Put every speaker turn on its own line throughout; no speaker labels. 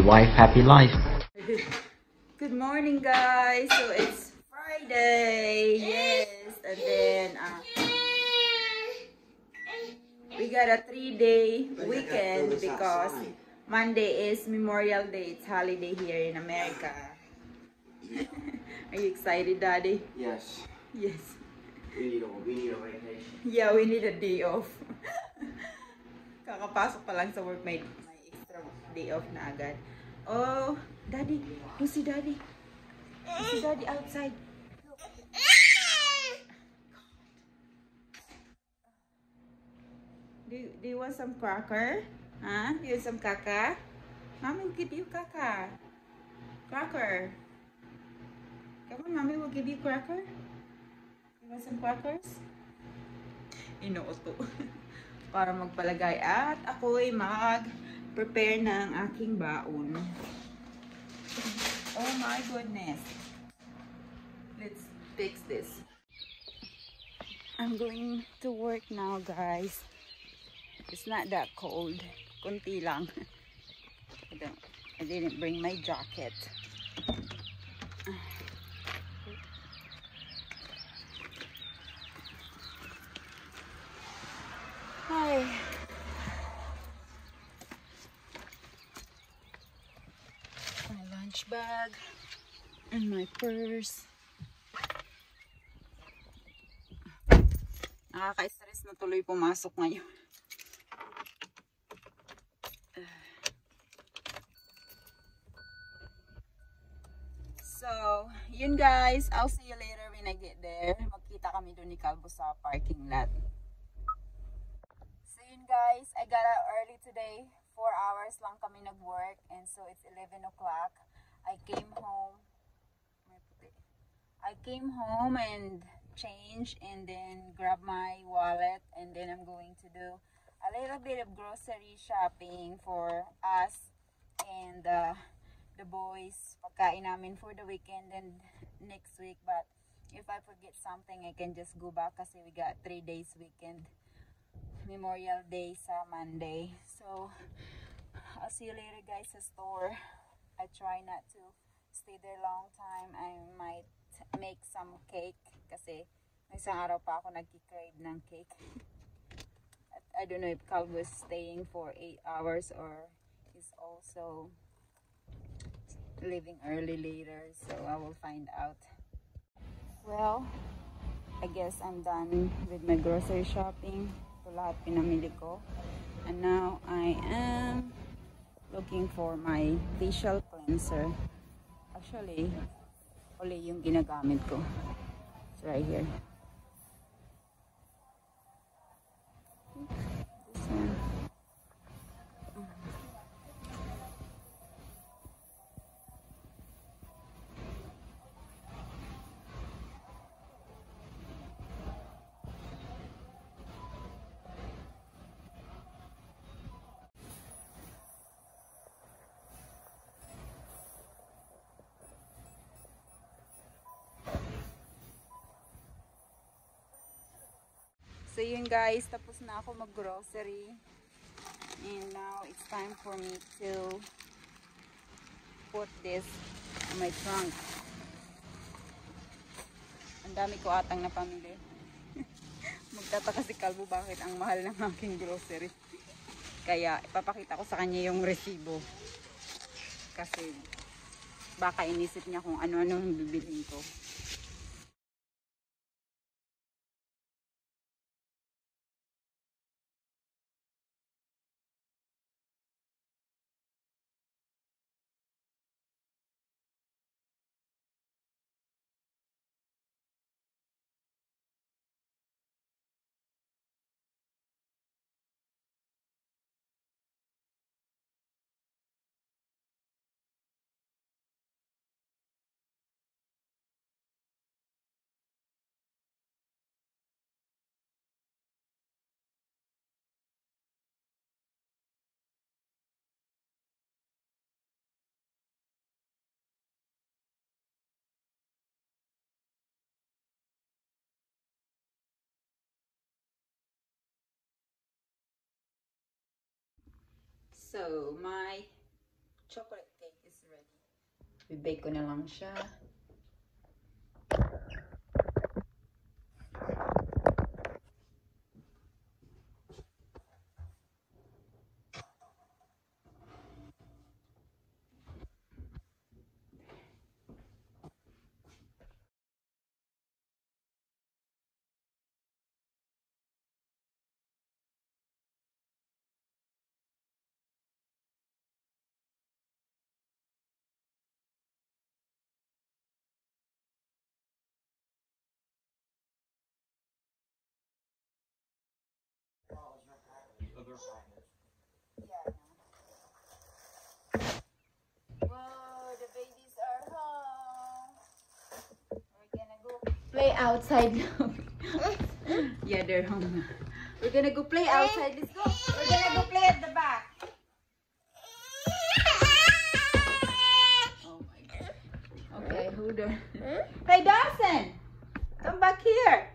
happy wife, happy life.
Good morning, guys. So it's Friday. Yes, and then uh, we got a three-day weekend because Monday is Memorial Day. It's holiday here in America. Are you excited, Daddy?
Yes,
Yes.
we need a, we need a vacation.
Yeah, we need a day off. Kakapasok pa lang sa work, may, may extra day off na agad. Oh, Daddy, who si Daddy? Who si Daddy outside? Do you, do you want some cracker? Huh? You want some kaka? Mommy will give you kaka. Cracker. Come on, Mommy will give you cracker. You want some crackers? Inuuto. Para magpalagay. At ako'y mag-prepare ng aking baon. Oh my goodness. Let's fix this. I'm going to work now, guys. It's not that cold. Kunti lang. I, don't, I didn't bring my jacket. Hi. Bag and my purse. Nakaka-stress na tuloy pumasok ngayon. So, yun guys. I'll see you later when I get there. Magkita kami doon ni Calvo sa parking lot. So yun guys, I got out early today. 4 hours lang kami nag-work and so it's 11 o'clock. I came home. I came home and changed and then grab my wallet and then I'm going to do a little bit of grocery shopping for us and uh, the boys pagkain namin for the weekend and next week but if I forget something I can just go back kasi we got 3 days weekend Memorial Day sa Monday. So, I'll see you later guys sa store. I try not to stay there long time. I might make some cake kasi isang araw pa ako nagki-crave ng cake. I don't know if Cal was staying for 8 hours or is also leaving early later. So, I will find out. Well, I guess I'm done with my grocery shopping. Ito lahat pinamili ko. And now I am looking for my facial cleanser. Actually, uli yung ginagamit ko. It's right here. This one. So yun guys, tapos na ako mag-grocery. And now it's time for me to put this in my trunk. Ang dami ko atang napamili. Magtataka si Calvo bakit ang mahal ng aking grocery. Kaya ipapakita ko sa kanya yung resibo. Kasi baka inisip niya kung ano-ano yung bibilhin ko. So, my chocolate cake is ready. Bibake ko na lang siya. Yeah. Whoa, the babies are home. We're gonna go play outside now. yeah, they're home now. We're gonna go play outside. Let's go. We're gonna go play at the back. Oh my god. Okay, hold on. Hey, Dawson! Come back here.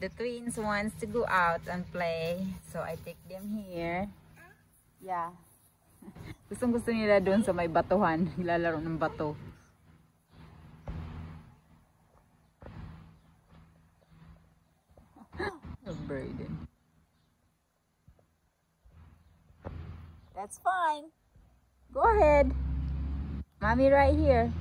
The twins wants to go out and play. So I take them here. Yeah. Gustong gusto nila doon sa may batuhan. Nilalaro ng bato. Burden. That's fine. Go ahead. Mommy right here.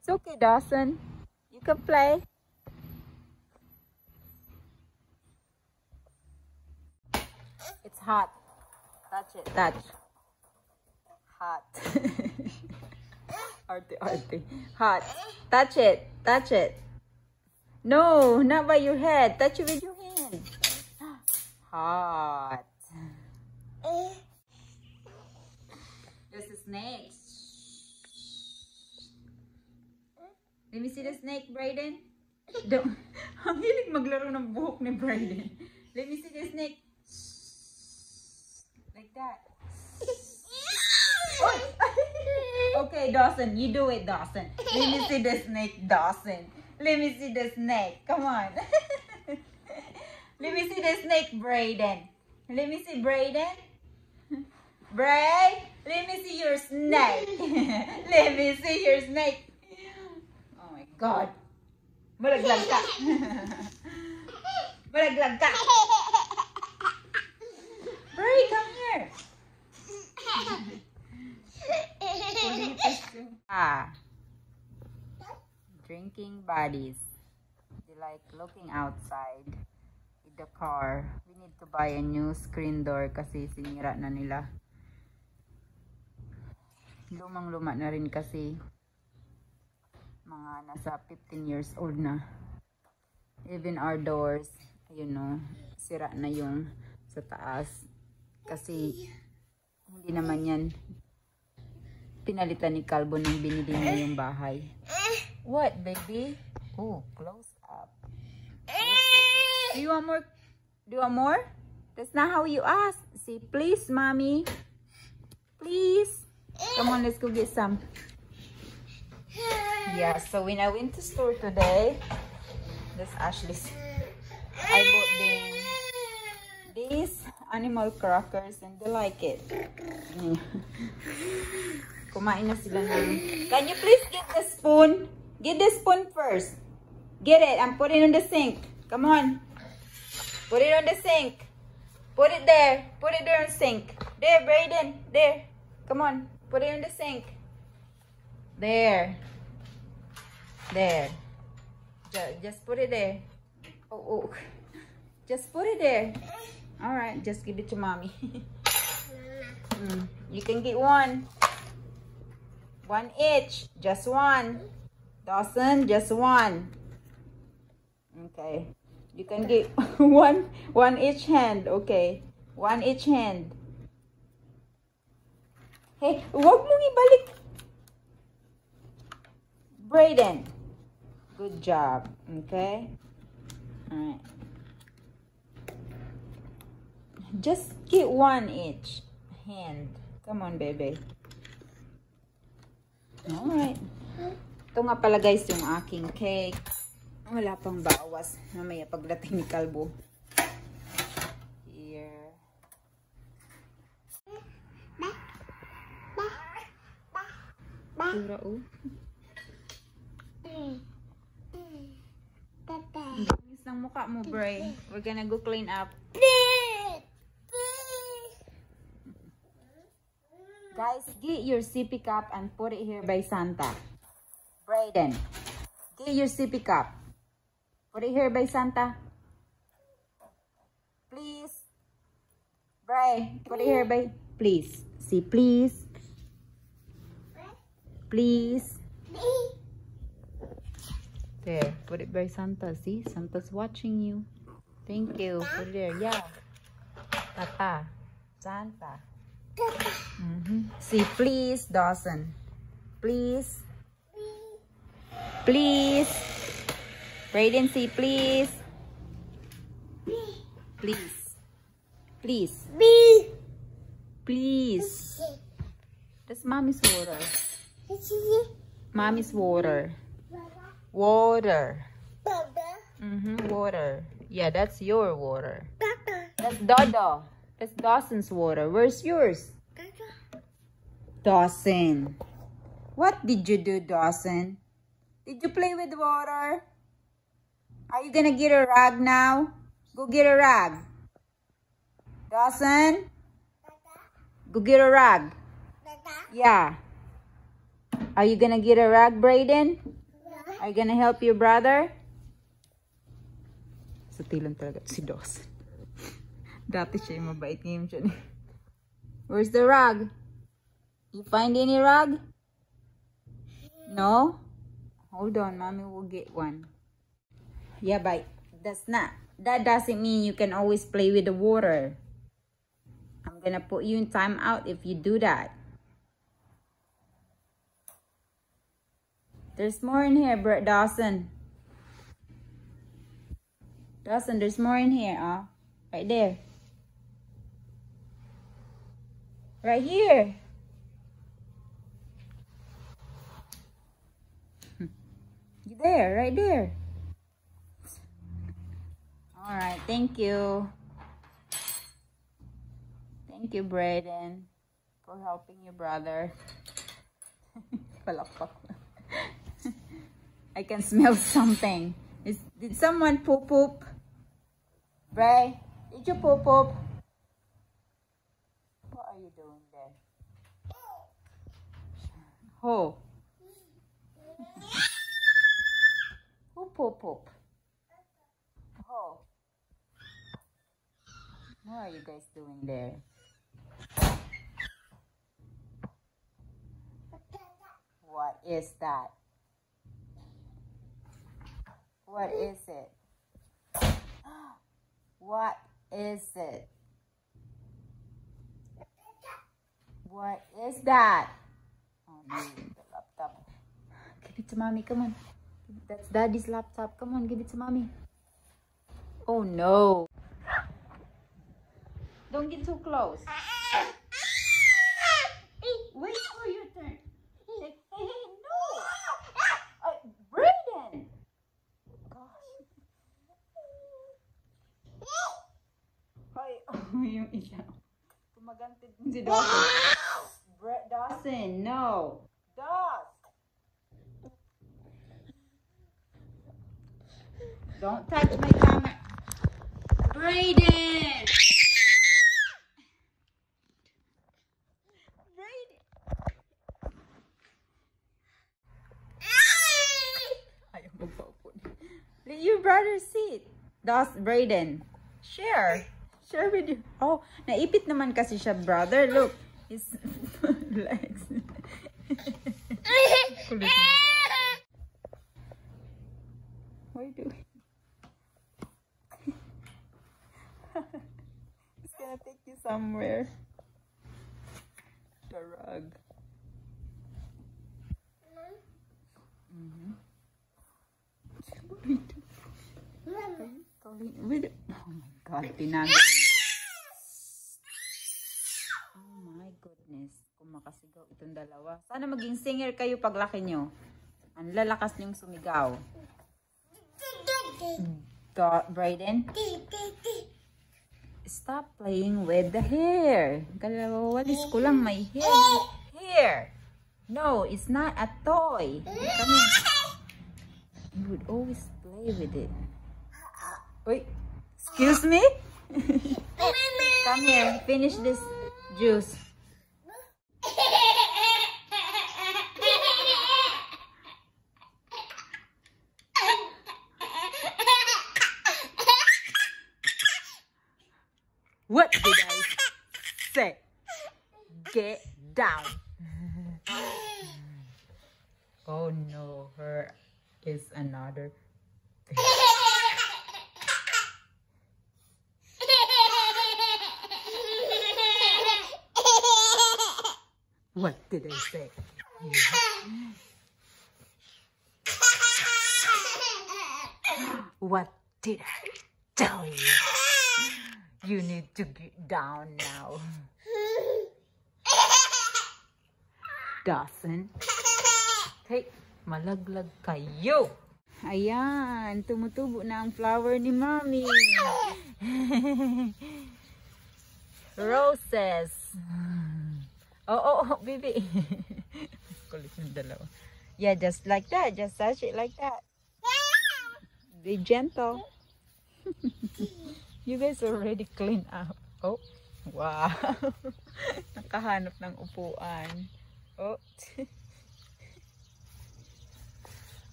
It's okay, Dawson. You can play. It's hot. Touch it. Touch. Hot. arte, arte. Hot. Touch it. Touch it. No, not by your head. Touch it with your hand. Hot. There's a snake. Let me see the snake, Brayden. Don't. Ang hilig maglaro ng buhok ni Brayden. Let me see the snake. Like that. Oy! okay, Dawson, you do it, Dawson. Let me see the snake, Dawson. Let me see the snake. Come on. Let me see the snake, Brayden. Let me see Brayden. Bray, let me see your snake. let me see your snake. God. Malaglag ka. Malaglag ka. Bray, come here. ah. Drinking buddies. They like looking outside with the car. We need to buy a new screen door kasi sinira na nila. Lumang-luma na rin kasi mga nasa 15 years old na. Even our doors, ayun no, sira na yung sa taas. Kasi hindi naman yan pinalitan ni Calvo nang binili niya yung bahay. What, baby? Oh, close up. Do you want more? Do you want more? That's not how you ask. Say, please, mommy. Please. Come on, let's go get some. Yeah, so when I went to store today, that's Ashley's. I bought them these animal crackers and they like it. Mm. Can you please get the spoon? Get the spoon first. Get it and put it in the sink. Come on. Put it on the sink. Put it there. Put it there on the sink. There, Brayden. There. Come on. Put it in the sink. There. There. Ju- Just put it there. Oh, oh. Just put it there. All right. Just give it to mommy. Mm, You can get one. One each. Just one. Dawson, just one. Okay. You can get one one each hand. Okay. One each hand. Hey, wag mong ibalik. Brayden. Good job. Okay? Alright. Just get one each hand. Come on, baby. Alright. Ito nga pala guys yung aking cake. Wala pang bawas. Mamaya pagdating ni Kalbo. Here. Tura oh. Mukha mo, Bray. We're gonna go clean up. Guys, get your sippy cup and put it here by Santa. Brayden, get your sippy cup. Put it here by Santa. Please. Bray, put it here by... Please. See, please. Please. There, put it by Santa. See, Santa's watching you. Thank you. Put it there. Yeah. Papa. Santa. Mhm. See, please, Dawson. Please. Please. Brayden, see, please. Please. Please. Please. That's mommy's water. Mommy's water. Water. Mm-hmm, water. Yeah, that's your water. That's Dodo. That's Dawson's water. Where's yours? Dawson. What did you do, Dawson? Did you play with water? Are you gonna get a rag now? Go get a rag. Dawson? Go get a rag. Yeah. Are you gonna get a rag, Brayden? Are you gonna help your brother? Sa tilon talaga si Dawson. Dati siya yung mabait ngayon siya. Where's the rug? You find any rug? No? Hold on, mommy will get one. Yeah, but that's not, that doesn't mean you can always play with the water. I'm gonna put you in timeout if you do that. There's more in here, Brett Dawson. Dawson, there's more in here, oh. Right there. Right here. You there, right there. All right, thank you. Thank you, Brayden, for helping your brother. I can smell something. Is, did someone poop poop? Bray, did you poop poop? What are you doing there? Who? Who poop poop? Who? What are you guys doing there? What is that? What is it? What is it? What is that? Oh no, the laptop. Give it to mommy, come on. That's daddy's laptop. Come on, give it to mommy. Oh no. Don't get too close. Wait for your turn. Hey, hey, hey, no! Uh, Brayden! Gosh. Hoy, yung. Kumagantid si Dawson. Brett Dawson, no. Dawson! Don't touch my camera. Brayden! Brayden! Ayaw magpaupo. Let your brother sit. Das, Brayden. Share. Share with you. Oh, naipit naman kasi siya, brother. Look. His legs. What are you doing? He's gonna take you somewhere. The rug. Mhm. What are you doing? Are you calling Oh my god, tinago. Oh my goodness. Kung makasigaw itong dalawa. Sana maging singer kayo paglaki nyo. Ang lalakas nyong sumigaw. Do Brayden, stop playing with the hair. Kalawalis ko lang may hair. Hair. No, it's not a toy. Come here. You would always play with it. Wait, excuse me? Come here, finish this juice. What did I say? Get down. Oh no, her is another. What did I say? What did I tell you? You need to get down now. Dawson. Hey, malaglag kayo. Ayan, tumutubo na ang flower ni Mommy. Roses. Oh, oh, oh, baby. Kulit yung dalawa. Yeah, just like that. Just touch it like that. Be gentle. you guys already clean up. Oh, wow. Nakahanap ng upuan. Oh.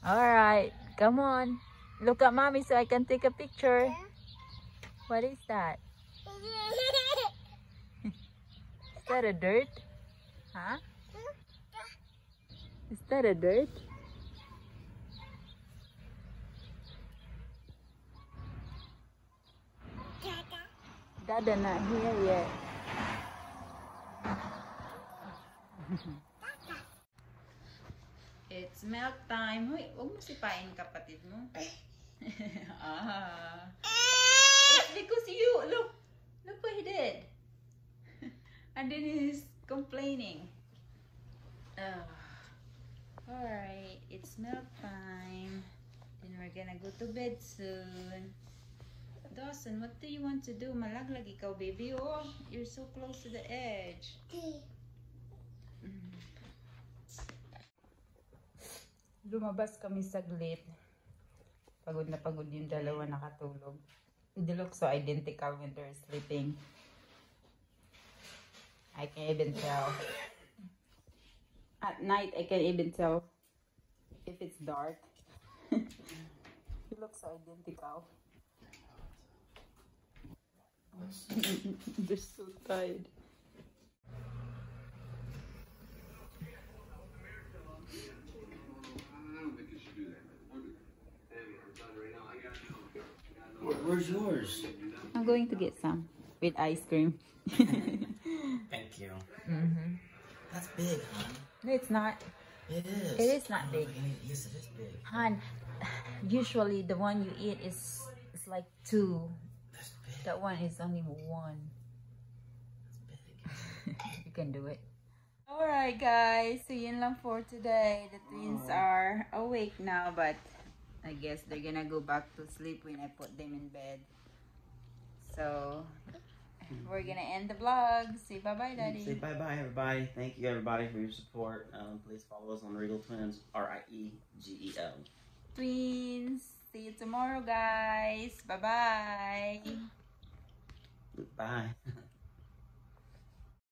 Alright, come on. Look at mommy so I can take a picture. What is that? Is that a dirt? Huh? Is that a dirt? Dada not here yet. It's milk time. Hoy, huwag mo sipain kapatid mo. ah. It's because you, look. Look what he did. and then he's complaining. Oh. Alright, it's milk time. Then we're gonna go to bed soon. Dawson, what do you want to do? Malaglag ikaw, baby. Oh, you're so close to the edge. Mm. Lumabas kami saglit. Pagod na pagod yung dalawa nakatulog. They look so identical when they're sleeping. I can't even tell. At night, I can't even tell if it's dark. you look so identical. They're so tired.
Where's yours?
I'm going to get some with ice cream.
Thank you.
mm-hmm.
That's big, hon.
No, it's not.
It is.
It is not
Oh,
big.
Yes, it is big.
Han, usually the one you eat is is like two.
That's big.
That one is only one.
That's big.
you can do it. Alright guys, so yun lang for today. The twins are awake now but I guess they're gonna go back to sleep when I put them in bed. So we're gonna end the vlog. Say bye bye daddy.
Say bye bye, everybody. Thank you, everybody, for your support. Um, please follow us on Riegel Twins, R I E G E L.
Twins. See you tomorrow guys. Bye bye.
Bye.